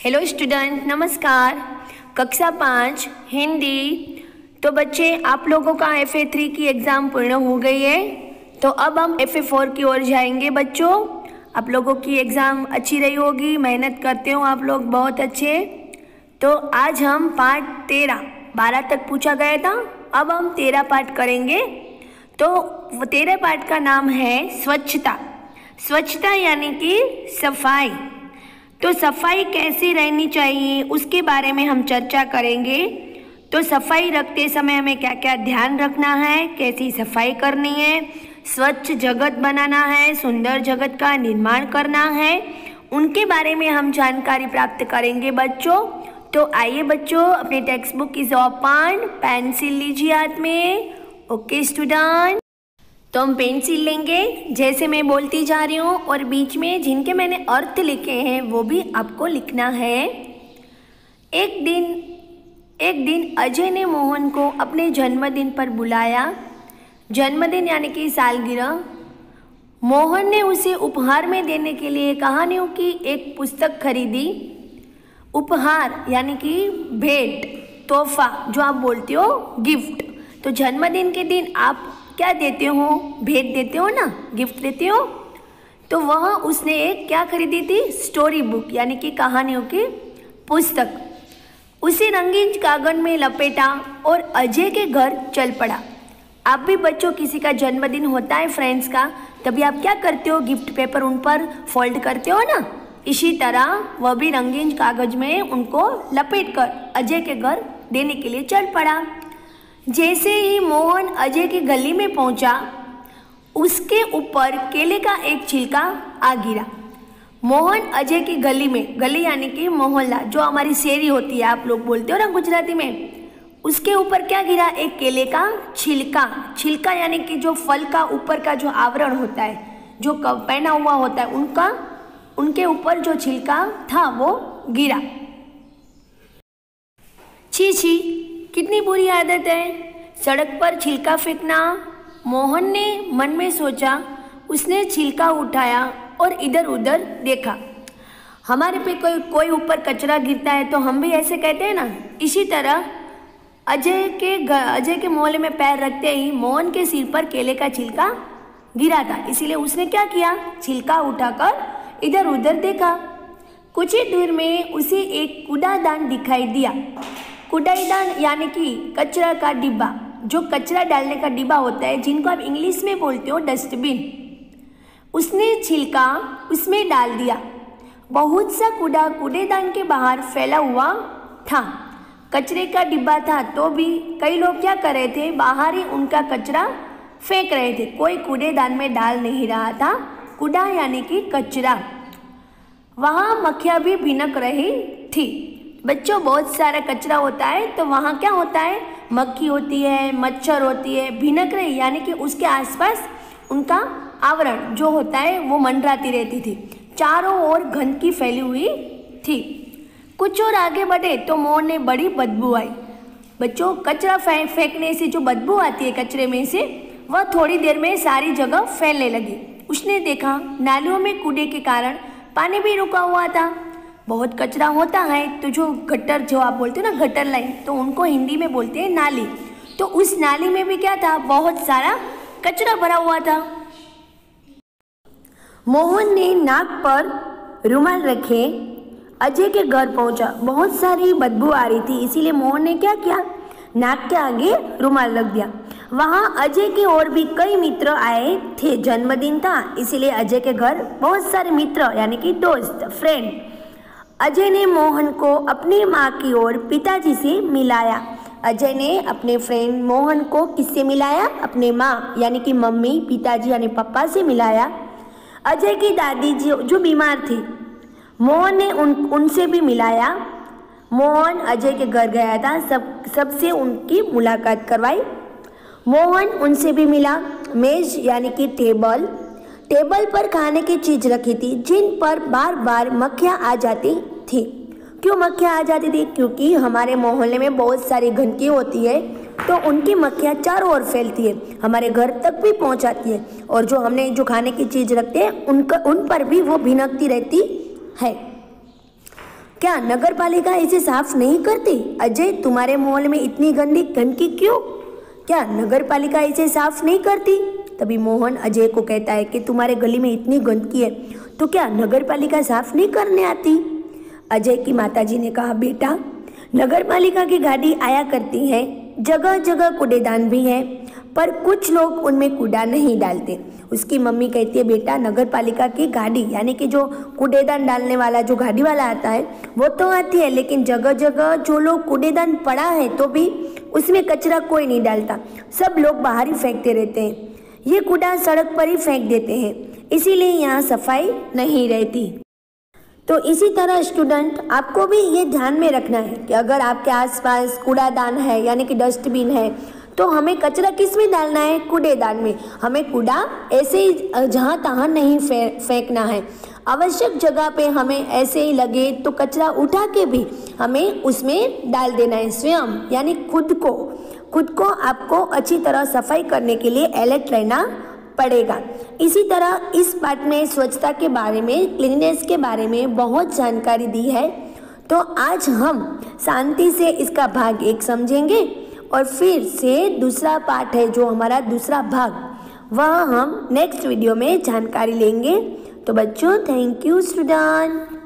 Hello student नमस्कार कक्षा पाँच, हिंदी। तो बच्चे, आप लोगों का एफ़ ए थ्री की एग्ज़ाम पूर्ण हो गई है। तो अब हम एफ़ ए फोर की ओर जाएँगे बच्चों। आप लोगों की एग्ज़ाम अच्छी रही होगी। मेहनत करते हो आप लोग बहुत अच्छे। तो आज हम पार्ट तेरह, बारह तक पूछा गया था। अब हम तेरह पाठ करेंगे। तो तेरह पाठ का नाम है स्वच्छता। स्वच्छता यानी कि सफ़ाई। तो सफ़ाई कैसी रहनी चाहिए, उसके बारे में हम चर्चा करेंगे। तो सफ़ाई रखते समय हमें क्या क्या ध्यान रखना है, कैसी सफ़ाई करनी है, स्वच्छ जगत बनाना है, सुंदर जगत का निर्माण करना है, उनके बारे में हम जानकारी प्राप्त करेंगे बच्चों। तो आइए बच्चों, अपने text book is open pencil लीजिए हाथ में। Okay student. तो हम पेंसिल लेंगे, जैसे मैं बोलती जा रही हूँ, और बीच में जिनके मैंने अर्थ लिखे हैं, वो भी आपको लिखना है। एक दिन एक दिन अजय ने मोहन को अपने जन्मदिन पर बुलाया। जन्मदिन यानी कि सालगिरह। मोहन ने उसे उपहार में देने के लिए कहानियों की एक पुस्तक खरीदी। उपहार यानी कि भेंट, तोहफा, जो आप बोलते हो, गिफ्ट। तो जन्मदिन के दिन आप क्या देते हो? भेंट देते हो ना? गिफ्ट देते हो? तो वह उसने एक क्या खरीदी थी? स्टोरी बुक, यानी कि कहानियों की पुस्तक। उसे रंगीन कागज़ में लपेटा और अजय के घर चल पड़ा। आप भी बच्चों, किसी का जन्मदिन होता है फ्रेंड्स का, तभी आप क्या करते हो? गिफ्ट पेपर उन पर फोल्ड करते हो ना? इसी तरह वह भी रंगीन कागज़ में उनको लपेट कर अजय के घर देने के लिए चल पड़ा। जैसे ही मोहन अजय की गली में पहुँचा, उसके ऊपर केले का एक छिलका आ गिरा। मोहन अजय की गली में, गली यानी कि मोहल्ला, जो हमारी शेरी होती है, आप लोग बोलते हो ना गुजराती में, उसके ऊपर क्या गिरा? एक केले का छिलका। छिलका यानी कि जो फल का ऊपर का जो आवरण होता है, जो पहना हुआ होता है, उनका, उनके ऊपर जो छिलका था, वो गिरा। छी छी, कितनी बुरी आदत है? सड़क पर छिलका फेंकना। मोहन ने मन में सोचा, उसने छिलका उठाया और इधर उधर देखा। हमारे पे कोई कोई ऊपर कचरा गिरता है तो हम भी ऐसे कहते हैं ना। इसी तरह अजय के अजय के मोहल्ले में पैर रखते ही मोहन के सिर पर केले का छिलका गिरा था। इसीलिए उसने क्या किया? छिलका उठाकर इधर उधर देखा। कुछ ही दूर में उसे एक कूड़ादान दिखाई दिया। कूड़ाईदान यानी कि कचरा का डिब्बा। जो कचरा डालने का डिब्बा होता है, जिनको आप इंग्लिश में बोलते हो, डस्टबिन, उसने छिलका उसमें डाल दिया। बहुत सा कूड़ा कूड़ेदान के बाहर फैला हुआ था। कचरे का डिब्बा था तो भी कई लोग क्या कर रहे थे, बाहर ही उनका कचरा फेंक रहे थे। कोई कूड़ेदान में डाल नहीं रहा था, कूड़ा यानी कि कचरा। वहाँ मक्खियाँ भी भिनक रही थी। बच्चों, बहुत सारा कचरा होता है तो वहाँ क्या होता है मक्खी होती है, मच्छर होती है भिनक रही यानी कि उसके आसपास उनका आवरण जो होता है, वो मंडराती रहती थी। चारों ओर गंदगी फैली हुई थी। कुछ और आगे बढ़े तो मोर ने बड़ी बदबू आई। बच्चों, कचरा फेंकने से जो बदबू आती है कचरे में से, वह थोड़ी देर में सारी जगह फैलने लगी। उसने देखा, नालियों में कूड़े के कारण पानी भी रुका हुआ था। बहुत कचरा होता है तो जो गटर, जो आप बोलते हो ना, गटर लाइन तो उनको हिंदी में बोलते हैं नाली। तो उस नाली में भी क्या था, बहुत सारा कचरा भरा हुआ था। मोहन ने नाक पर रुमाल रखे, अजय के घर पहुँचा। बहुत सारी बदबू आ रही थी, इसीलिए मोहन ने क्या किया, नाक के आगे रुमाल रख दिया। वहाँ अजय के और भी कई मित्र आए थे, जन्मदिन था, इसीलिए अजय के घर बहुत सारे मित्र, यानी कि दोस्त फ्रेंड अजय ने मोहन को अपनी माँ की ओर पिताजी से मिलाया। अजय ने अपने फ्रेंड मोहन को किससे मिलाया? अपने माँ, यानी कि मम्मी, पिताजी यानी पापा से मिलाया। अजय की दादी जो जो बीमार थी, मोहन ने उन, उनसे भी मिलाया। मोहन अजय के घर गया था, सब, सबसे उनकी मुलाकात करवाई। मोहन उनसे भी मिला। मेज, यानी कि टेबल टेबल पर खाने की चीज़ रखी थी, जिन पर बार बार मक्खियाँ आ जाती थी। क्यों मक्खियाँ आ जाती थी? क्योंकि हमारे मोहल्ले में बहुत सारी गंदगी होती है तो उनकी मक्खियाँ चारों ओर फैलती है, हमारे घर तक भी पहुँचाती है, और जो हमने जो खाने की चीज़ रखते हैं, उनका, उन पर भी वो भिनकती रहती है। क्या नगर पालिका इसे साफ़ नहीं करती? अजय, तुम्हारे मोहल्ले में इतनी गंदी गंदगी क्यों? क्या नगर पालिका इसे साफ़ नहीं करती? तभी मोहन अजय को कहता है कि तुम्हारे गली में इतनी गंदगी है तो क्या नगर पालिका साफ़ नहीं करने आती? अजय की माताजी ने कहा, बेटा नगर पालिका की गाड़ी आया करती है जगह जगह कूड़ेदान भी है, पर कुछ लोग उनमें कूड़ा नहीं डालते। उसकी मम्मी कहती है, बेटा नगर पालिका की गाड़ी, यानी कि जो कूड़ेदान डालने वाला, जो गाड़ी वाला आता है, वो तो आती है, लेकिन जगह जगह जो लोग कूड़ेदान पड़ा है तो भी उसमें कचरा कोई नहीं डालता। सब लोग बाहर ही फेंकते रहते हैं। ये कूड़ा सड़क पर ही फेंक देते हैं, इसीलिए यहाँ सफ़ाई नहीं रहती। तो इसी तरह स्टूडेंट आपको भी ये ध्यान में रखना है कि अगर आपके आसपास कूड़ादान है, यानी कि डस्टबिन है तो हमें कचरा किसमें डालना है? कूड़ेदान में। हमें कूड़ा ऐसे ही, जहाँ तहाँ नहीं फेंकना है। आवश्यक जगह पे हमें ऐसे ही लगे तो कचरा उठा के भी हमें उसमें डाल देना है, स्वयं, यानी खुद को। खुद को आपको अच्छी तरह सफ़ाई करने के लिए अलर्ट रहना पड़ेगा। इसी तरह इस पार्ट में स्वच्छता के बारे में क्लीननेस के बारे में बहुत जानकारी दी है। तो आज हम शांति से इसका भाग एक समझेंगे और फिर से दूसरा पार्ट है जो हमारा दूसरा भाग, वह हम नेक्स्ट वीडियो में जानकारी लेंगे। तो बच्चों थैंक यू स्टूडेंट